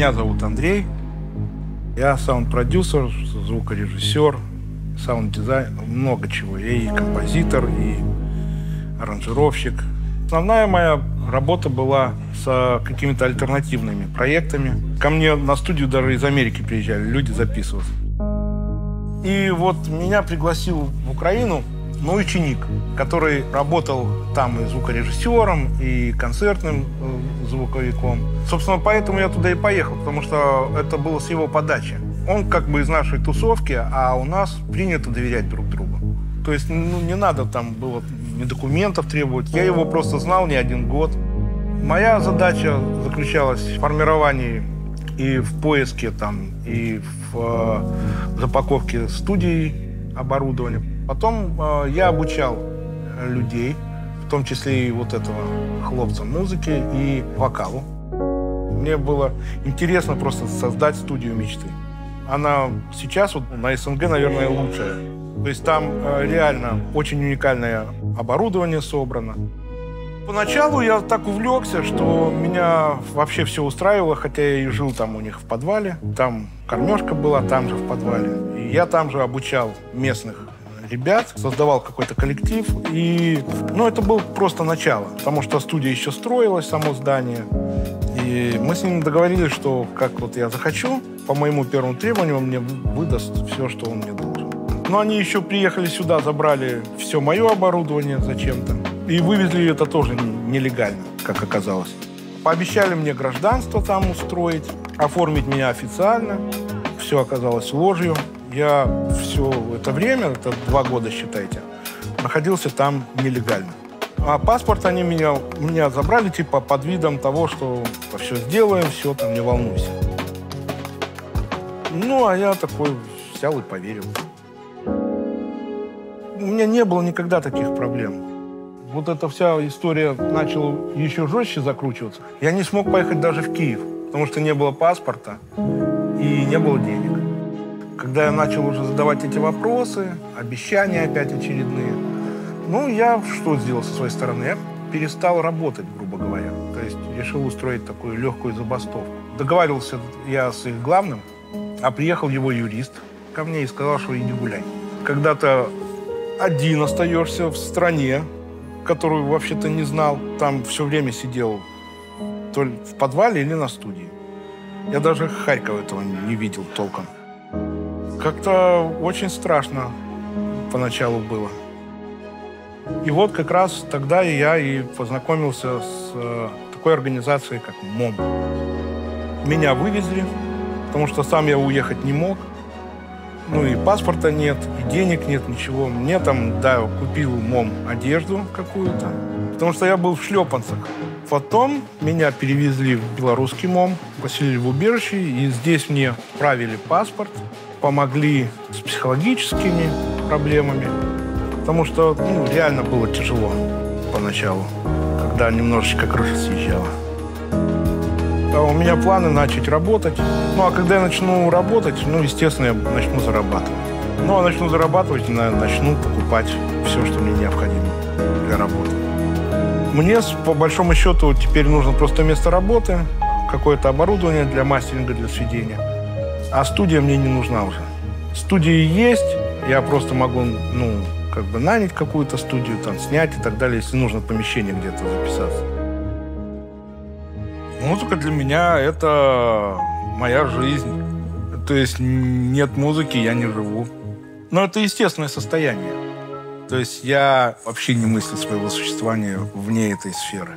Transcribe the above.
Меня зовут Андрей. Я саунд-продюсер, звукорежиссер, саунд-дизайн, много чего. Я и композитор, и аранжировщик. Основная моя работа была с какими-то альтернативными проектами. Ко мне на студию даже из Америки приезжали люди записываться. И вот меня пригласил в Украину мой ученик, который работал там и звукорежиссером, и концертным э, звуковиком. Собственно, поэтому я туда и поехал, потому что это было с его подачи. Он как бы из нашей тусовки, а у нас принято доверять друг другу. То есть ну, не надо там было ни документов требовать. Я его просто знал не один год. Моя задача заключалась в формировании и в поиске там, и в э, запаковке студий оборудования. Потом э, я обучал людей, в том числе и вот этого хлопца музыки и вокалу. Мне было интересно просто создать студию мечты. Она сейчас вот на СНГ, наверное, лучшая. То есть там э, реально очень уникальное оборудование собрано. Поначалу я так увлекся, что меня вообще все устраивало, хотя я и жил там у них в подвале. Там кормежка была, там же в подвале. И я там же обучал местных ребят, создавал какой-то коллектив. И, ну, это было просто начало, потому что студия еще строилась, само здание. И мы с ним договорились, что как вот я захочу, по моему первому требованию он мне выдаст все, что он мне должен. Но они еще приехали сюда, забрали все мое оборудование зачем-то. И вывезли это тоже нелегально, как оказалось. Пообещали мне гражданство там устроить, оформить меня официально. Все оказалось ложью. Я все это время, это два года, считайте, находился там нелегально. А паспорт они меня, меня забрали типа под видом того, что все сделаем, все, там не волнуйся. Ну, а я такой взял и поверил. У меня не было никогда таких проблем. Вот эта вся история начала еще жестче закручиваться. Я не смог поехать даже в Киев, потому что не было паспорта и не было денег. Когда я начал уже задавать эти вопросы, обещания опять очередные, ну, я что сделал со своей стороны? Я перестал работать, грубо говоря. То есть решил устроить такую легкую забастовку. Договаривался я с их главным, а приехал его юрист ко мне и сказал, что иди гуляй. Когда то один остаешься в стране, которую вообще-то не знал, там все время сидел то ли в подвале или на студии. Я даже Харькова этого не видел толком. Как-то очень страшно поначалу было. И вот как раз тогда я и познакомился с э, такой организацией, как МОМ. Меня вывезли, потому что сам я уехать не мог. Ну и паспорта нет, и денег нет, ничего. Мне там, да, купил МОМ одежду какую-то, потому что я был в шлепанцах. Потом меня перевезли в белорусский МОМ, поселили в убежище, и здесь мне правили паспорт, помогли с психологическими проблемами, потому что ну, реально было тяжело поначалу, когда немножечко крыша съезжала. А у меня планы начать работать. Ну, а когда я начну работать, ну, естественно, я начну зарабатывать. Ну, а начну зарабатывать, начну покупать все, что мне необходимо для работы. Мне, по большому счету, теперь нужно просто место работы, какое-то оборудование для мастеринга, для сведения. А студия мне не нужна уже. Студии есть, я просто могу, ну, как бы нанять какую-то студию, там, снять и так далее, если нужно помещение где-то записаться. Музыка для меня — это моя жизнь. То есть нет музыки, я не живу. Но это естественное состояние. То есть я вообще не мыслю своего существования вне этой сферы.